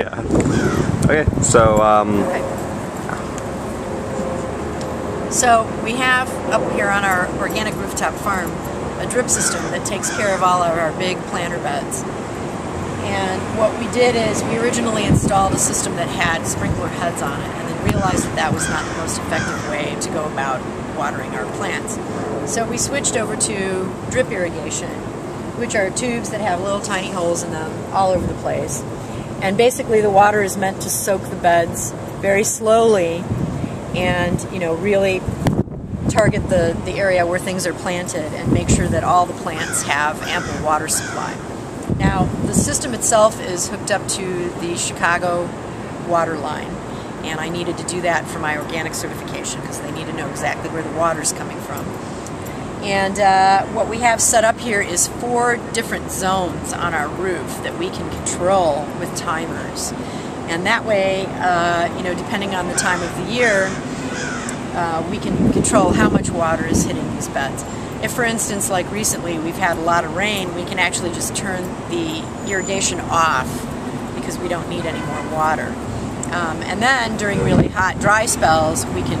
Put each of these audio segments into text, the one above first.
yeah. Okay, so um, Okay. So we have up here on our organic rooftop farm a drip system that takes care of all of our big planter beds. And what we did is we originally installed a system that had sprinkler heads on it and then realized that that was not the most effective way to go about watering our plants. So we switched over to drip irrigation, which are tubes that have little tiny holes in them all over the place. And basically the water is meant to soak the beds very slowly and, you know, really target the, the area where things are planted and make sure that all the plants have ample water supply. Now, the system itself is hooked up to the Chicago water line, and I needed to do that for my organic certification because they need to know exactly where the water is coming from. And uh, what we have set up here is four different zones on our roof that we can control with timers. And that way, uh, you know, depending on the time of the year, uh, we can control how much water is hitting these beds. If, for instance, like recently we've had a lot of rain, we can actually just turn the irrigation off because we don't need any more water. Um, and then during really hot, dry spells, we can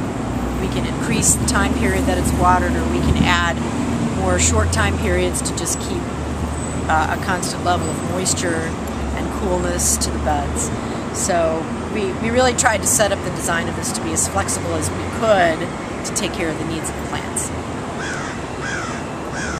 we can increase the time period that it's watered, or we can add more short time periods to just keep uh, a constant level of moisture and coolness to the beds. So we, we really tried to set up the design of this to be as flexible as we could to take care of the needs of the plants.